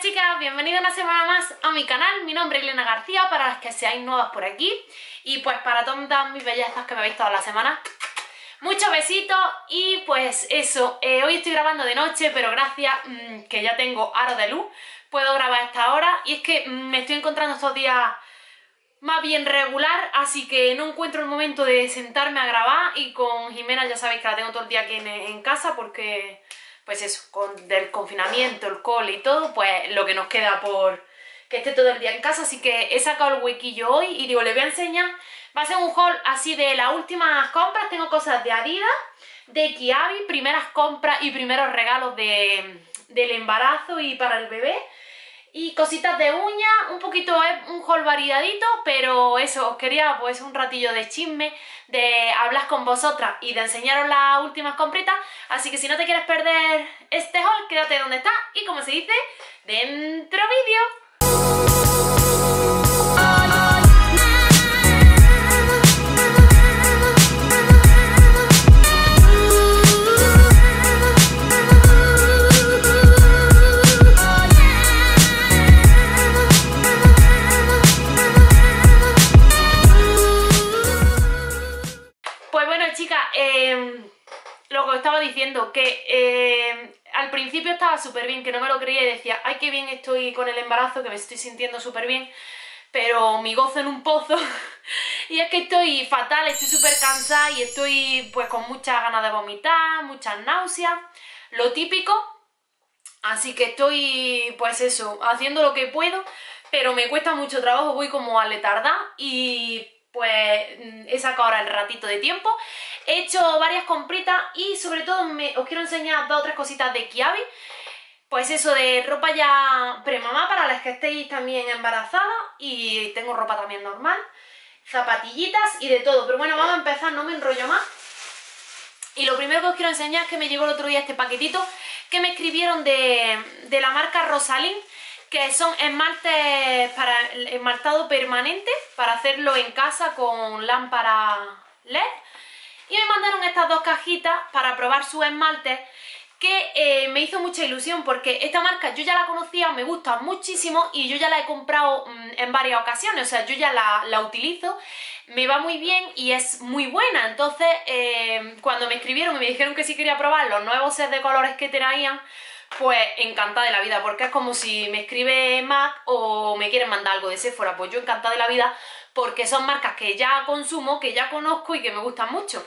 Chicas, bienvenidas una semana más a mi canal. Mi nombre es Elena García, para las que seáis nuevas por aquí. Y pues para todas mis bellezas que me habéis toda la semana. Muchos besitos y pues eso, eh, hoy estoy grabando de noche, pero gracias mm, que ya tengo aro de luz, puedo grabar esta hora. Y es que mm, me estoy encontrando estos días más bien regular, así que no encuentro el momento de sentarme a grabar. Y con Jimena ya sabéis que la tengo todo el día aquí en casa porque pues eso, con, del confinamiento, el cole y todo, pues lo que nos queda por que esté todo el día en casa, así que he sacado el huequillo hoy y digo, le voy a enseñar, va a ser un haul así de las últimas compras, tengo cosas de Adidas, de Kiabi, primeras compras y primeros regalos de, del embarazo y para el bebé, y cositas de uña, un poquito es un haul variadito, pero eso, os quería pues un ratillo de chisme, de hablar con vosotras y de enseñaros las últimas compritas, así que si no te quieres perder este haul, quédate donde está y como se dice, dentro vídeo. Al principio estaba súper bien, que no me lo creía y decía, ay, qué bien estoy con el embarazo, que me estoy sintiendo súper bien, pero mi gozo en un pozo. y es que estoy fatal, estoy súper cansada y estoy pues con muchas ganas de vomitar, muchas náuseas, lo típico. Así que estoy, pues eso, haciendo lo que puedo, pero me cuesta mucho trabajo, voy como a letardar y pues he sacado ahora el ratito de tiempo He hecho varias compritas y sobre todo os quiero enseñar dos o tres cositas de Kiabi. Pues eso de ropa ya premamá para las que estéis también embarazadas y tengo ropa también normal, zapatillitas y de todo. Pero bueno, vamos a empezar, no me enrollo más. Y lo primero que os quiero enseñar es que me llegó el otro día este paquetito que me escribieron de, de la marca Rosalín que son esmaltes para esmaltado permanente para hacerlo en casa con lámpara LED. Y me mandaron estas dos cajitas para probar su esmalte que eh, me hizo mucha ilusión porque esta marca yo ya la conocía, me gusta muchísimo y yo ya la he comprado mm, en varias ocasiones, o sea, yo ya la, utilizo, me va muy bien y es muy buena, entonces eh, cuando me escribieron y me dijeron que sí quería probar los nuevos sets de colores que traían, pues encantada de la vida, porque es como si me escribe Mac o me quieren mandar algo de Sephora, pues yo encantada de la vida porque son marcas que ya consumo, que ya conozco y que me gustan mucho.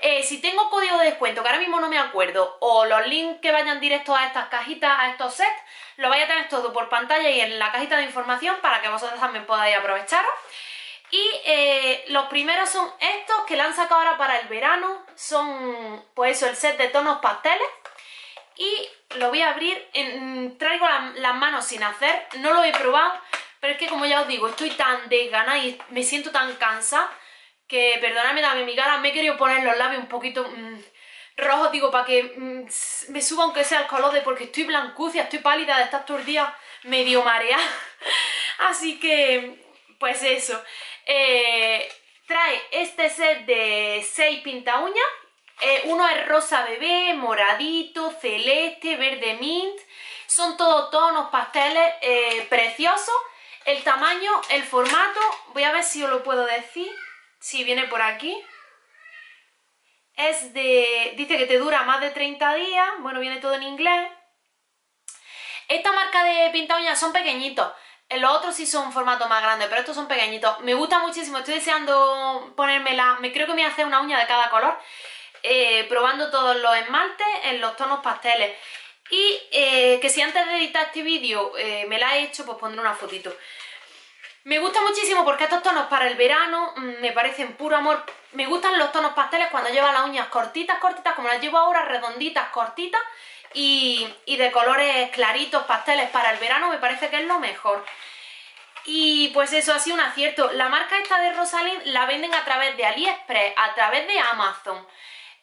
Eh, si tengo código de descuento, que ahora mismo no me acuerdo, o los links que vayan directos a estas cajitas, a estos sets, lo vais a tener todo por pantalla y en la cajita de información para que vosotros también podáis aprovecharos. Y eh, los primeros son estos que la han sacado ahora para el verano, son pues eso, el set de tonos pasteles. Y lo voy a abrir, traigo las manos sin hacer, no lo he probado, pero es que como ya os digo, estoy tan desganada y me siento tan cansada que, perdonadme también mi cara, me he querido poner los labios un poquito mm, rojos, digo, para que mm, me suba aunque sea el color de porque estoy blancucia, estoy pálida de estar todo medio mareada. Así que, pues eso. Eh, trae este set de 6 pinta uñas. Eh, uno es rosa bebé, moradito, celeste, verde mint. Son todos tonos pasteles eh, preciosos. El tamaño, el formato, voy a ver si os lo puedo decir, si viene por aquí. Es de, dice que te dura más de 30 días, bueno, viene todo en inglés. Esta marca de pinta uñas son pequeñitos, los otros sí son formato más grande, pero estos son pequeñitos. Me gusta muchísimo, estoy deseando ponérmela, me creo que me voy a hacer una uña de cada color, eh, probando todos los esmaltes en los tonos pasteles. Y eh, que si antes de editar este vídeo eh, me la he hecho, pues pondré una fotito. Me gusta muchísimo porque estos tonos para el verano mm, me parecen puro amor. Me gustan los tonos pasteles cuando lleva las uñas cortitas, cortitas, como las llevo ahora, redonditas, cortitas. Y, y de colores claritos, pasteles para el verano me parece que es lo mejor. Y pues eso ha sido un acierto. La marca esta de Rosalind la venden a través de AliExpress, a través de Amazon.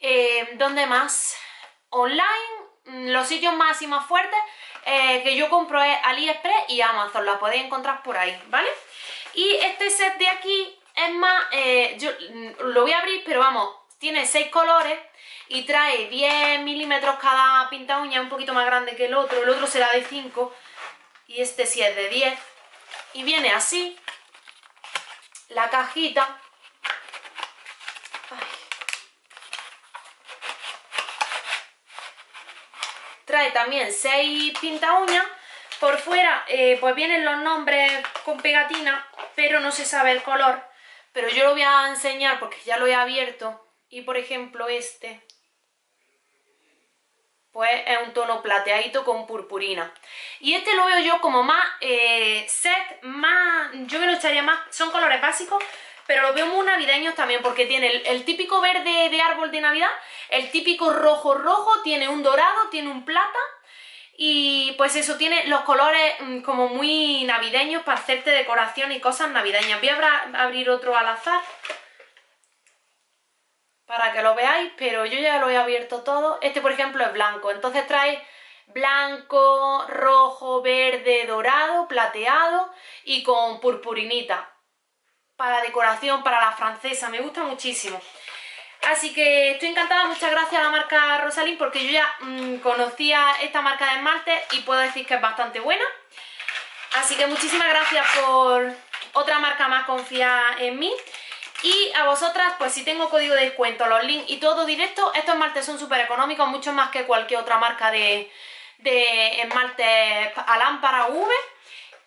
Eh, ¿Dónde más? Online Mm, los sitios más y más fuertes eh, que yo compro es AliExpress y Amazon, la podéis encontrar por ahí, ¿vale? Y este set de aquí es más, eh, yo mm, lo voy a abrir, pero vamos, tiene 6 colores y trae 10 milímetros cada pinta uña, un poquito más grande que el otro, el otro será de 5 y este sí es de 10. Y viene así, la cajita. Trae también 6 pinta uñas. Por fuera eh, pues vienen los nombres con pegatina, pero no se sabe el color. Pero yo lo voy a enseñar porque ya lo he abierto. Y por ejemplo este, pues es un tono plateadito con purpurina. Y este lo veo yo como más eh, set, más, yo me lo echaría más, son colores básicos, pero lo veo muy navideños también porque tiene el, típico verde de árbol de Navidad, el típico rojo rojo, tiene un dorado, tiene un plata y pues eso, tiene los colores mm, como muy navideños para hacerte decoración y cosas navideñas. Voy a abrir otro al azar para que lo veáis, pero yo ya lo he abierto todo. Este, por ejemplo, es blanco, entonces trae blanco, rojo, verde, dorado, plateado y con purpurinita. Para decoración, para la francesa, me gusta muchísimo. Así que estoy encantada, muchas gracias a la marca Rosalind porque yo ya mm, conocía esta marca de esmalte y puedo decir que es bastante buena. Así que muchísimas gracias por otra marca más confiada en mí. Y a vosotras, pues si tengo código de descuento, los links y todo directo, estos esmaltes son súper económicos, mucho más que cualquier otra marca de, de esmalte a lámpara.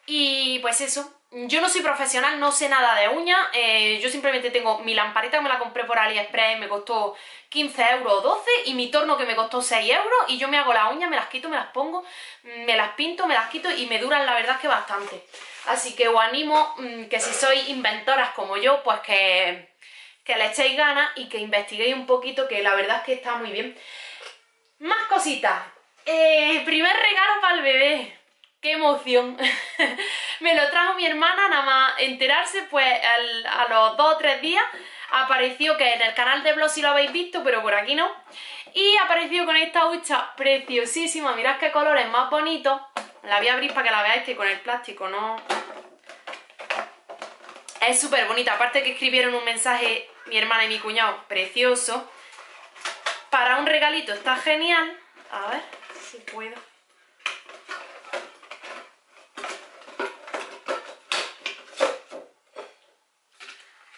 Y pues eso, yo no soy profesional, no sé nada de uñas, eh, yo simplemente tengo mi lamparita que me la compré por AliExpress, me costó 15 euros o 12 y mi torno que me costó 6 euros y yo me hago las uñas, me las quito, me las pongo, me las pinto, me las quito y me duran la verdad que bastante. Así que os animo mm, que si sois inventoras como yo, pues que, que le echéis ganas y que investiguéis un poquito, que la verdad es que está muy bien. Más cositas. Eh, primer regalo para el bebé. ¡Qué emoción! Me lo trajo mi hermana, nada más enterarse, pues a los dos o tres días apareció que en el canal de blog si lo habéis visto, pero por aquí no. Y apareció con esta hucha preciosísima, mirad qué colores más bonitos. La voy a abrir para que la veáis que con el plástico no... Es súper bonita, aparte que escribieron un mensaje mi hermana y mi cuñado, precioso. Para un regalito está genial. A ver si puedo.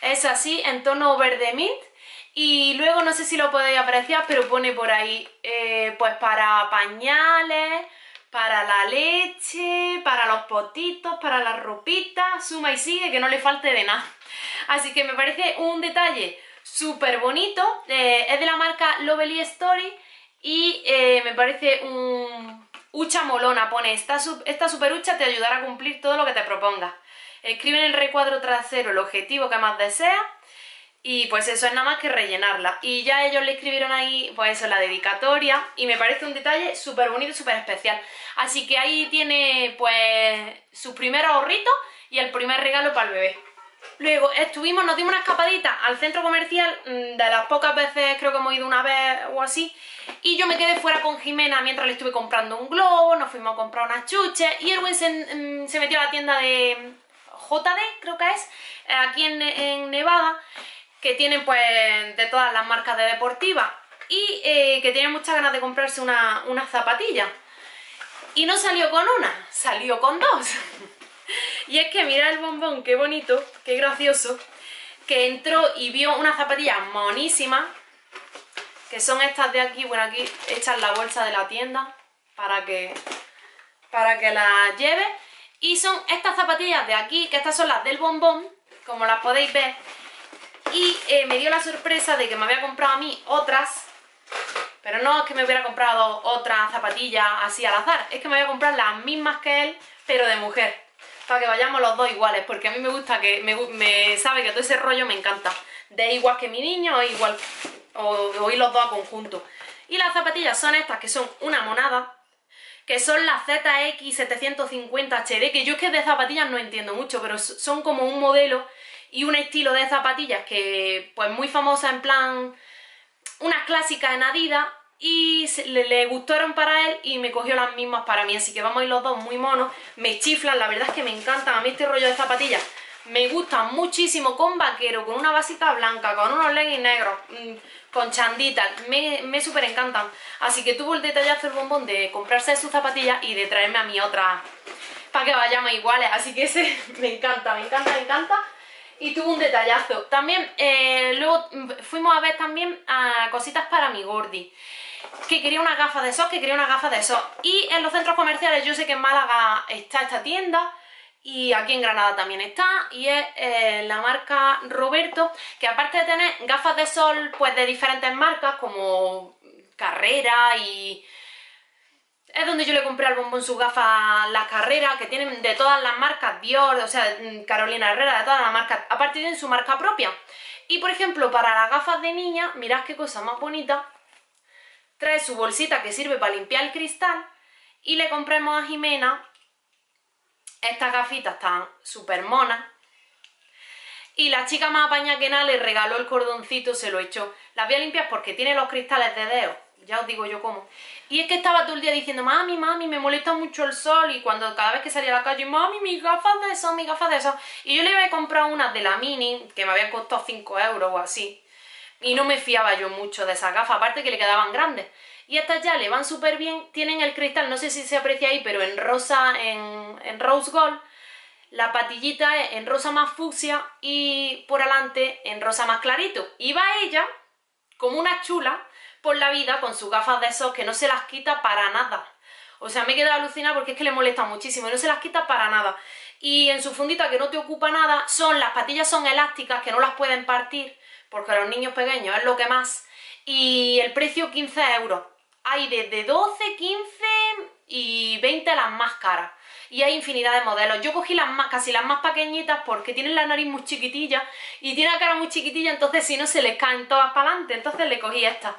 Es así, en tono verde mint. Y luego no sé si lo podéis apreciar, pero pone por ahí, eh, pues para pañales, para la leche, para los potitos, para las ropitas, suma y sigue, que no le falte de nada. Así que me parece un detalle súper bonito, eh, es de la marca Lovely Story y eh, me parece un hucha molona, pone esta, esta super hucha te ayudará a cumplir todo lo que te propongas. Escribe en el recuadro trasero el objetivo que más deseas y pues eso es nada más que rellenarla. Y ya ellos le escribieron ahí, pues eso, la dedicatoria. Y me parece un detalle súper bonito y súper especial. Así que ahí tiene, pues, sus primeros ahorritos y el primer regalo para el bebé. Luego estuvimos, nos dimos una escapadita al centro comercial, mm, de las pocas veces creo que hemos ido una vez o así, y yo me quedé fuera con Jimena mientras le estuve comprando un globo, nos fuimos a comprar unas chuches, y Erwin se, mm, se metió a la tienda de JD, creo que es, aquí en Nevada, que tienen pues de todas las marcas de deportiva y eh, que tiene muchas ganas de comprarse una, una zapatilla. Y no salió con una, salió con dos. y es que mira el bombón, qué bonito, qué gracioso, que entró y vio una zapatilla monísima, que son estas de aquí, bueno aquí echan la bolsa de la tienda para que, para que las lleve. Y son estas zapatillas de aquí, que estas son las del bombón, como las podéis ver, y eh, me dio la sorpresa de que me había comprado a mí otras pero no es que me hubiera comprado otra zapatilla así al azar es que me voy a comprar las mismas que él pero de mujer. Para que vayamos los dos iguales porque a mí me gusta que me, sabe que todo ese rollo me encanta. De igual que mi niño o igual o, ir los dos a conjunto. Y las zapatillas son estas que son una monada que son las ZX750 HD, que yo es que de zapatillas no entiendo mucho, pero son como un modelo y un estilo de zapatillas que pues muy famosa en plan unas clásicas en Adidas y le, gustaron para él y me cogió las mismas para mí, así que vamos a ir los dos muy monos, me chiflan, la verdad es que me encantan. A mí este rollo de zapatillas, me gustan muchísimo con vaquero, con una vasita blanca, con unos leggings negros, mm, con chanditas, me, me súper encantan, así que tuvo el detallazo el bombón de comprarse sus zapatillas y de traerme a mí otra para que vayamos iguales, así que ese me encanta, me encanta, me encanta. Y tuvo un detallazo. También, eh, luego fuimos a ver también a cositas para mi gordi. Que quería una gafa de esos, que quería una gafa de esos. Y en los centros comerciales, yo sé que en Málaga está esta tienda. Y aquí en Granada también está. Y es eh, la marca Roberto. Que aparte de tener gafas de sol, pues de diferentes marcas, como Carrera y es donde yo le compré al bombón sus gafas las carreras, que tienen de todas las marcas, Dior, o sea, Carolina Herrera, de todas las marcas, aparte tienen su marca propia. Y por ejemplo, para las gafas de niña, mirad qué cosa más bonita, trae su bolsita que sirve para limpiar el cristal y le compremos a Jimena estas gafitas están súper monas y la chica más apañada que nada le regaló el cordoncito, se lo echó. Las voy a limpiar porque tiene los cristales de dedo ya os digo yo cómo. Y es que estaba todo el día diciendo, mami, mami, me molesta mucho el sol. Y cuando cada vez que salía a la calle, mami, mis gafas de sol, mis gafas de sol. Y yo le había comprado unas de la Mini, que me habían costado 5 euros o así. Y no me fiaba yo mucho de esas gafas, aparte que le quedaban grandes. Y estas ya le van súper bien, tienen el cristal, no sé si se aprecia ahí, pero en rosa, en, en rose gold. La patillita es en rosa más fucsia y por adelante en rosa más clarito. Y va ella, como una chula, por la vida con sus gafas de esos que no se las quita para nada. O sea, me he quedado alucinada porque es que le molesta muchísimo y no se las quita para nada. Y en su fundita que no te ocupa nada, son las patillas son elásticas que no las pueden partir porque a los niños pequeños es lo que más. Y el precio 15 euros. Hay desde 12, 15 y 20 las más caras y hay infinidad de modelos. Yo cogí las más, casi las más pequeñitas porque tienen la nariz muy chiquitilla y tiene la cara muy chiquitilla, entonces si no se les caen todas para adelante, entonces le cogí esta.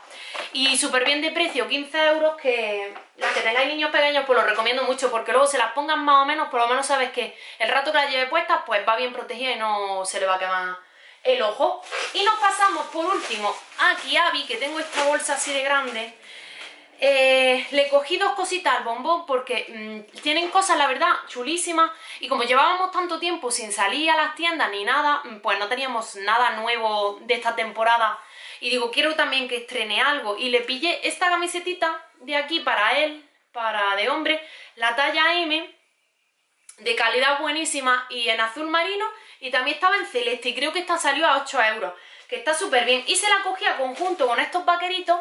Y súper bien de precio, 15 euros, que las que tengáis niños pequeños pues lo recomiendo mucho porque luego se las pongan más o menos, por lo menos sabes que el rato que las lleve puestas pues va bien protegida y no se le va a quemar el ojo. Y nos pasamos por último a Kiabi, que tengo esta bolsa así de grande, eh, le cogí dos cositas al bombón porque mm, tienen cosas, la verdad, chulísimas. Y como llevábamos tanto tiempo sin salir a las tiendas ni nada, mm, pues no teníamos nada nuevo de esta temporada. Y digo, quiero también que estrene algo. Y le pillé esta camisetita de aquí para él, para de hombre, la talla M, de calidad buenísima y en azul marino. Y también estaba en celeste y creo que esta salió a 8 euros, que está súper bien. Y se la cogí a conjunto con estos vaqueritos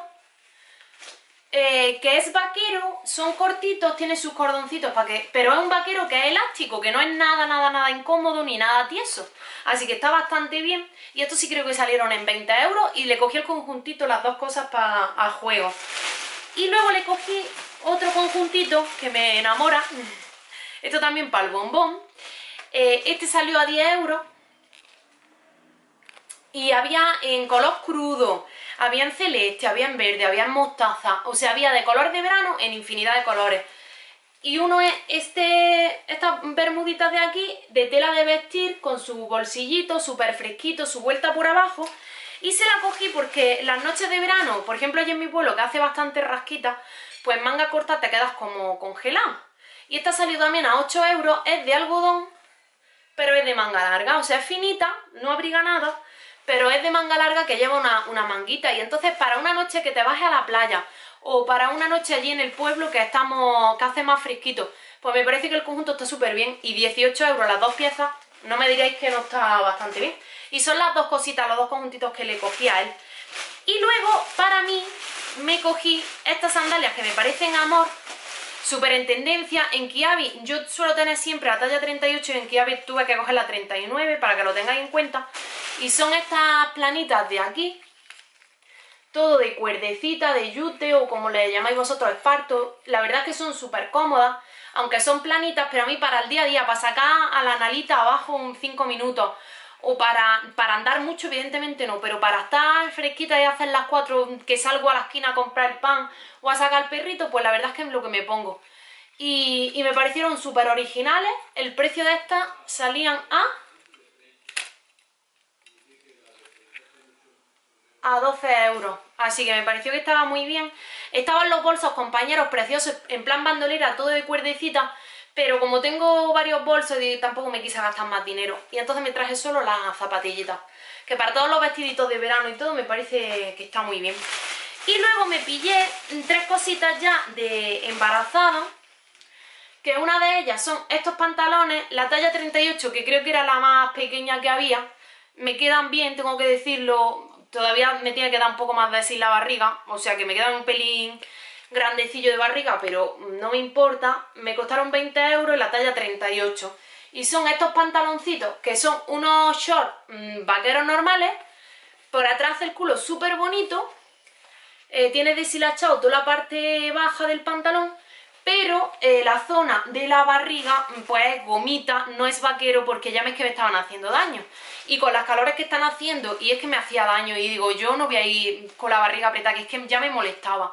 eh, que es vaquero, son cortitos, tiene sus cordoncitos, para que, pero es un vaquero que es elástico, que no es nada, nada, nada incómodo ni nada tieso. Así que está bastante bien. Y estos sí creo que salieron en 20 euros y le cogí el conjuntito, las dos cosas para juego. Y luego le cogí otro conjuntito que me enamora. Esto también para el bombón. Eh, este salió a 10 euros. Y había en color crudo, había en celeste, había en verde, había en mostaza, o sea, había de color de verano en infinidad de colores. Y uno es este, estas bermuditas de aquí, de tela de vestir, con su bolsillito súper fresquito, su vuelta por abajo. Y se la cogí porque las noches de verano, por ejemplo allí en mi pueblo, que hace bastante rasquita, pues manga corta te quedas como congelado. Y esta salió también a 8 euros, es de algodón, pero es de manga larga, o sea, es finita, no abriga nada, pero es de manga larga que lleva una, manguita y entonces para una noche que te bajes a la playa o para una noche allí en el pueblo que estamos que hace más fresquito, pues me parece que el conjunto está súper bien y 18 euros las dos piezas, no me diréis que no está bastante bien. Y son las dos cositas, los dos conjuntitos que le cogí a él. Y luego, para mí, me cogí estas sandalias que me parecen amor, súper en tendencia. En Kiabi yo suelo tener siempre la talla 38 y en Kiabi tuve que coger la 39 para que lo tengáis en cuenta. Y son estas planitas de aquí, todo de cuerdecita, de yute o como le llamáis vosotros, esparto. La verdad es que son súper cómodas, aunque son planitas, pero a mí para el día a día, para sacar a la analita abajo un 5 minutos o para, para andar mucho, evidentemente no, pero para estar fresquita y hacer las 4 que salgo a la esquina a comprar el pan o a sacar el perrito, pues la verdad es que es lo que me pongo. Y, y me parecieron súper originales, el precio de estas salían a a 12 euros. Así que me pareció que estaba muy bien. Estaban los bolsos, compañeros, preciosos, en plan bandolera, todo de cuerdecita. Pero como tengo varios bolsos, tampoco me quise gastar más dinero. Y entonces me traje solo las zapatillitas. Que para todos los vestiditos de verano y todo me parece que está muy bien. Y luego me pillé tres cositas ya de embarazada que una de ellas son estos pantalones, la talla 38, que creo que era la más pequeña que había, me quedan bien, tengo que decirlo, todavía me tiene que dar un poco más de así la barriga, o sea que me quedan un pelín grandecillo de barriga, pero no me importa, me costaron 20 euros la talla 38. Y son estos pantaloncitos, que son unos shorts mm, vaqueros normales, por atrás el culo súper bonito, eh, tiene deshilachado toda la parte baja del pantalón, pero eh, la zona de la barriga pues gomita, no es vaquero porque ya me es que me estaban haciendo daño. Y con las calores que están haciendo, y es que me hacía daño, y digo, yo no voy a ir con la barriga apretada, que es que ya me molestaba.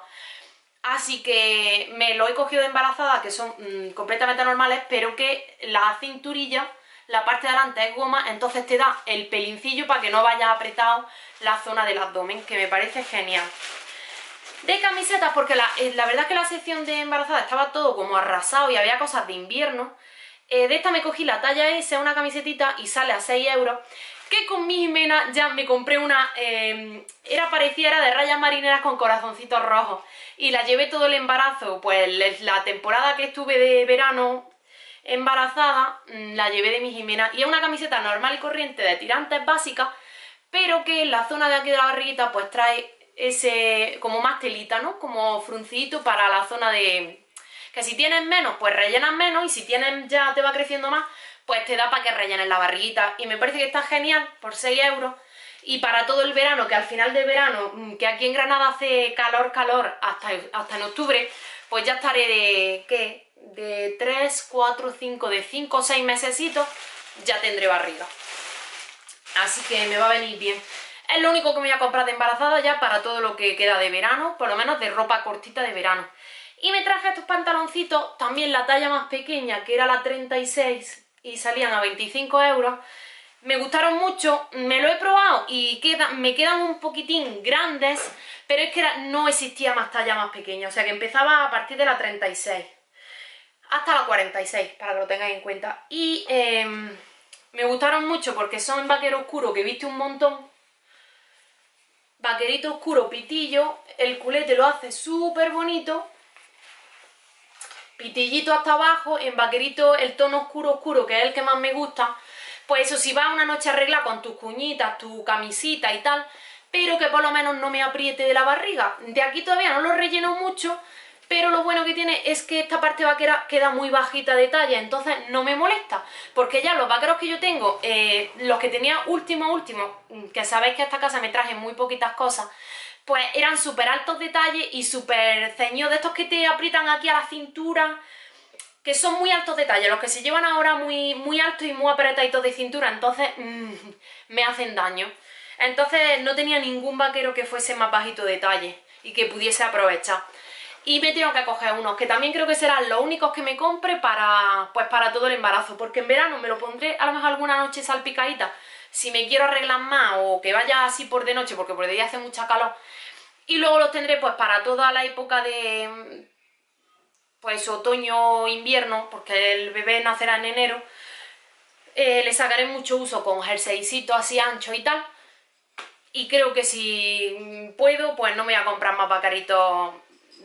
Así que me lo he cogido de embarazada, que son mm, completamente normales, pero que la cinturilla, la parte de adelante es goma, entonces te da el pelincillo para que no vaya apretado la zona del abdomen, que me parece genial. De camisetas, porque la, eh, verdad es que la sección de embarazada estaba todo como arrasado y había cosas de invierno. Eh, de esta me cogí la talla S, una camisetita, y sale a 6 euros que con mi Jimena ya me compré una, em, era parecida, era de rayas marineras con corazoncitos rojos y la llevé todo el embarazo, pues la temporada que estuve de verano embarazada, mm, la llevé de mi Jimena y es una camiseta normal y corriente de tirantes básicas, pero que en la zona de aquí de la barriguita pues trae ese como más telita, ¿no? Como fruncito para la zona de... que si tienes menos pues rellenas menos y si tienes ya te va creciendo más pues te da para que rellenes la barriguita. Y me parece que está genial, por 6 euros. Y para todo el verano, que al final del verano, mm, que aquí en Granada hace calor, calor, hasta, hasta en octubre, pues ya estaré de, ¿qué? De 3, 4, 5, de 5 o 6 mesecitos, ya tendré barriga. Así que me va a venir bien. Es lo único que me voy a comprar de embarazada ya para todo lo que queda de verano, por lo menos de ropa cortita de verano. Y me traje estos pantaloncitos, también la talla más pequeña, que era la 36, y salían a 25 euros. Me gustaron mucho, me lo he probado y me quedan un poquitín grandes, pero es que no existía más talla más pequeña, o sea que empezaba a partir de la 36 hasta la 46, para que lo tengáis en cuenta. Y em, me gustaron mucho porque son vaquero oscuro, que viste un montón. Vaquerito oscuro, pitillo, el culete lo hace súper bonito pitillito hasta abajo, en vaquerito el tono oscuro oscuro, que es el que más me gusta, pues eso, si vas una noche arregla con tus cuñitas, tu camisita y tal, pero que por lo menos no me apriete de la barriga. De aquí todavía no lo relleno mucho, pero lo bueno que tiene es que esta parte vaquera queda muy bajita de talla, entonces no me molesta, porque ya los vaqueros que yo tengo, eh, los que tenía último último, que sabéis que a esta casa me traje muy poquitas cosas, pues eran súper altos detalles y súper ceñidos, de estos que te aprietan aquí a la cintura, que son muy altos detalles, los que se llevan ahora muy, muy altos y muy apretaditos de cintura, entonces mm, me hacen daño. Entonces no tenía ningún vaquero que fuese más bajito detalle y que pudiese aprovechar. Y me tengo que coger unos, que también creo que serán los únicos que me compre para, pues para todo el embarazo, porque en verano me lo pondré a lo mejor alguna noche salpicadita, si me quiero arreglar más o que vaya así por de noche, porque por de día hace mucha calor, y luego los tendré pues para toda la época de pues otoño invierno, porque el bebé nacerá en enero. Eh, le sacaré mucho uso con jerseycito así ancho y tal. Y creo que si puedo, pues no me voy a comprar más bacaritos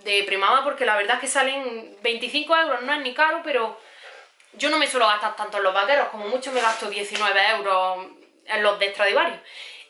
de primavera porque la verdad es que salen 25 euros, no es ni caro, pero yo no me suelo gastar tanto en los vaqueros, como mucho me gasto 19 euros los de Stradivarius.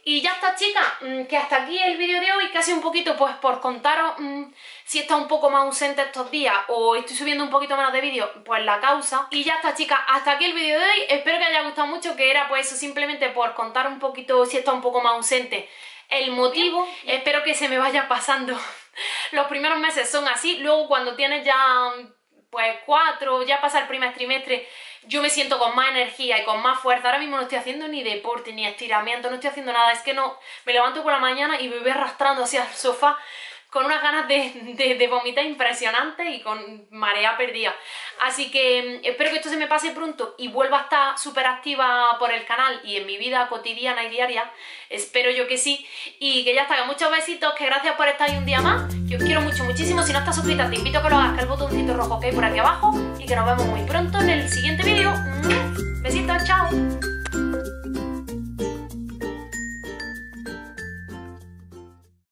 Y ya está chicas, mm, que hasta aquí el vídeo de hoy, casi un poquito pues por contaros mm, si está un poco más ausente estos días o estoy subiendo un poquito menos de vídeos, pues la causa. Y ya está chicas, hasta aquí el vídeo de hoy, espero que haya gustado mucho, que era pues eso simplemente por contar un poquito si está un poco más ausente el motivo. Espero que se me vaya pasando. Los primeros meses son así, luego cuando tienes ya pues cuatro, ya pasa el primer trimestre, yo me siento con más energía y con más fuerza. Ahora mismo no estoy haciendo ni deporte, ni estiramiento, no estoy haciendo nada. Es que no, me levanto por la mañana y me voy arrastrando hacia el sofá con unas ganas de, vomitar impresionantes y con marea perdida. Así que mm, espero que esto se me pase pronto y vuelva a estar súper activa por el canal y en mi vida cotidiana y diaria. Espero yo que sí. Y que ya está, muchos besitos, que gracias por estar ahí un día más. Que os quiero mucho, muchísimo. Si no estás suscrita, te invito a que lo hagas, que el botoncito rojo que hay por aquí abajo. Que nos vemos muy pronto en el siguiente vídeo. Besitos, chao.